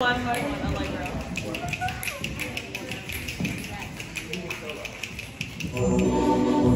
Black by Allegro.